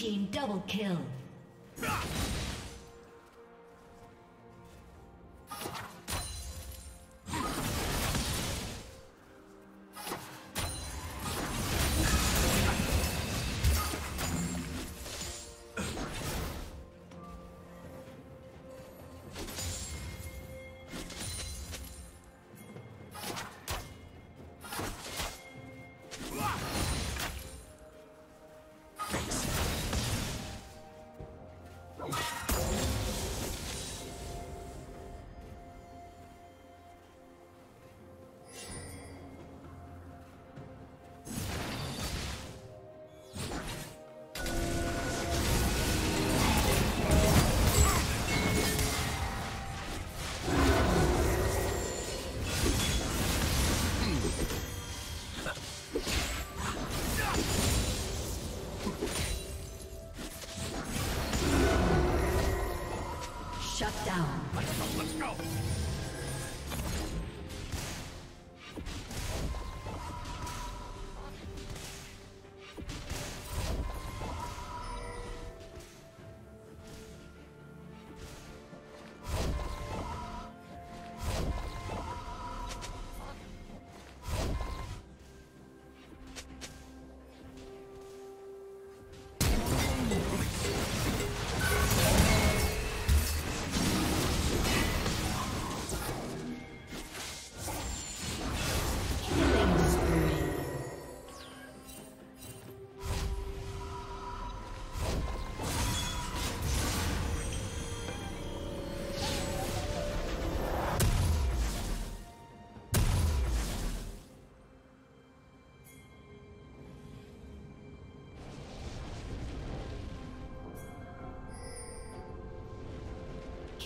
team double kill.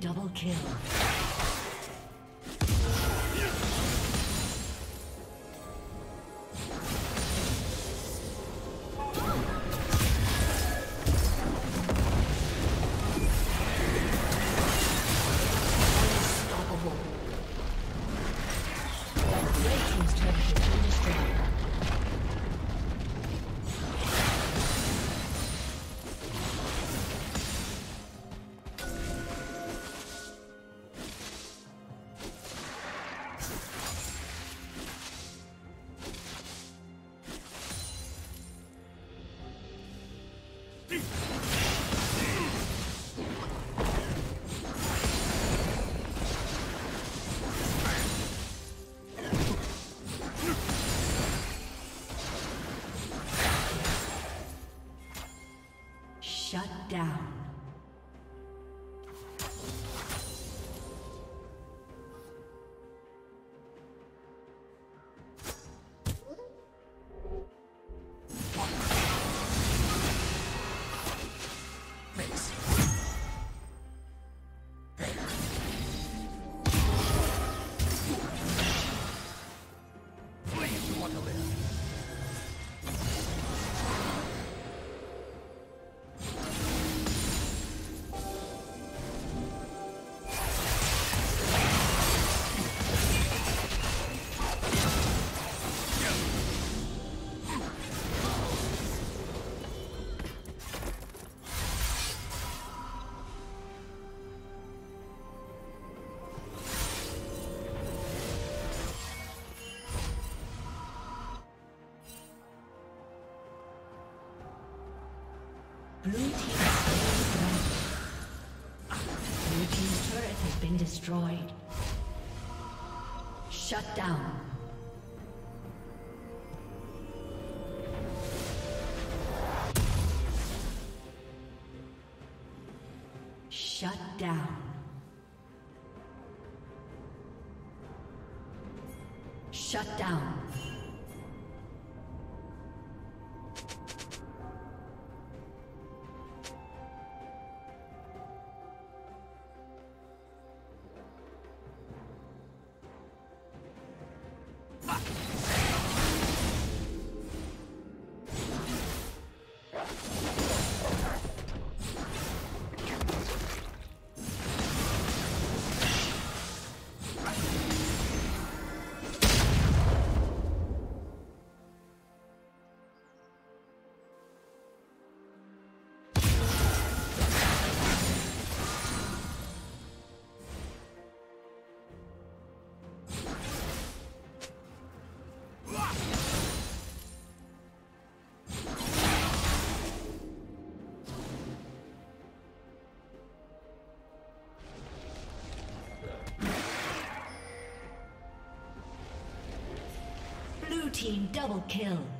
Double kill. Down. Blue team Blue team's turret has been destroyed. Shut down. Shut down. Shut down. Team double kill.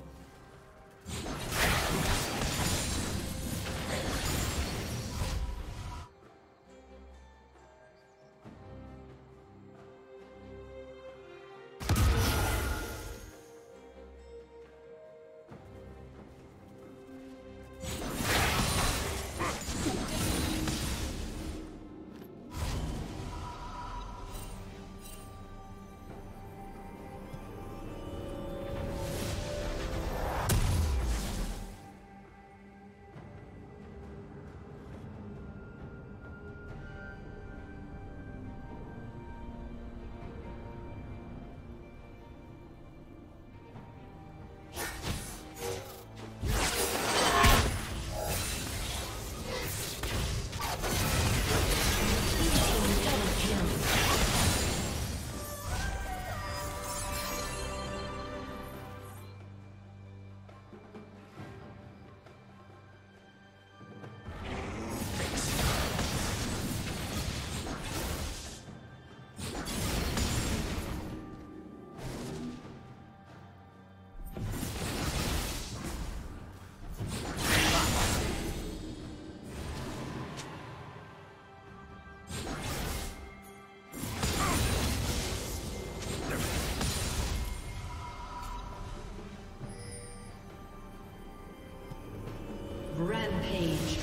Rampage.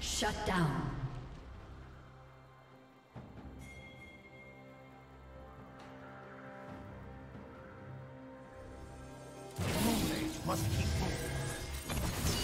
Shut down. Must keep moving.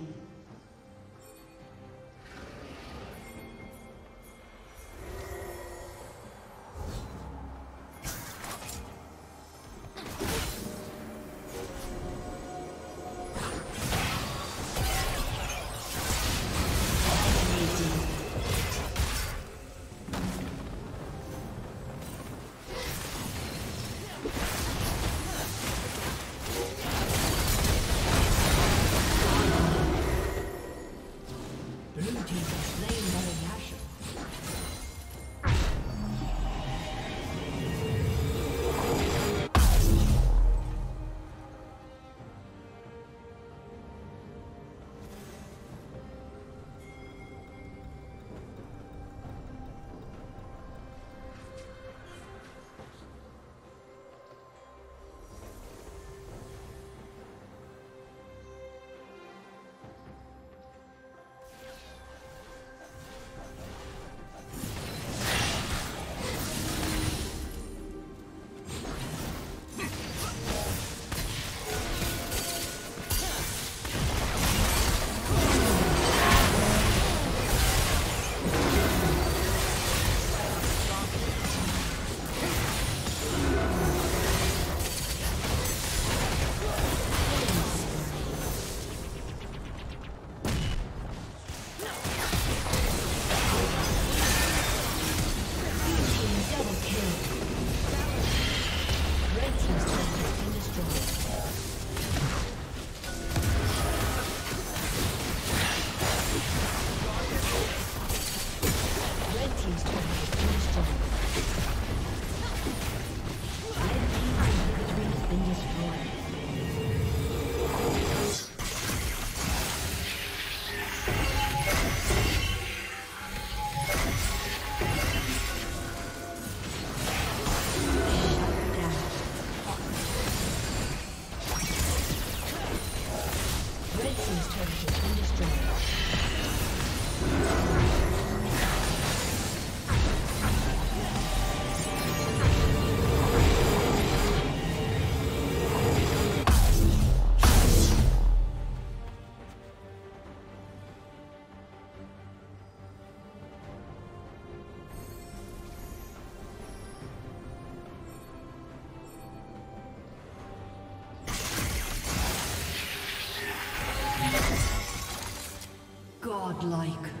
Godlike.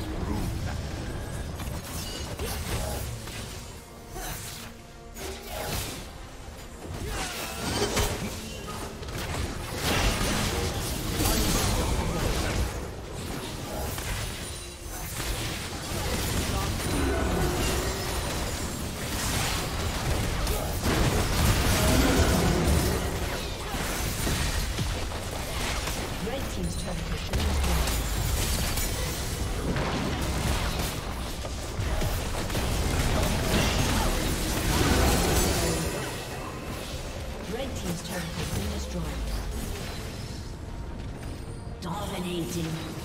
dominating.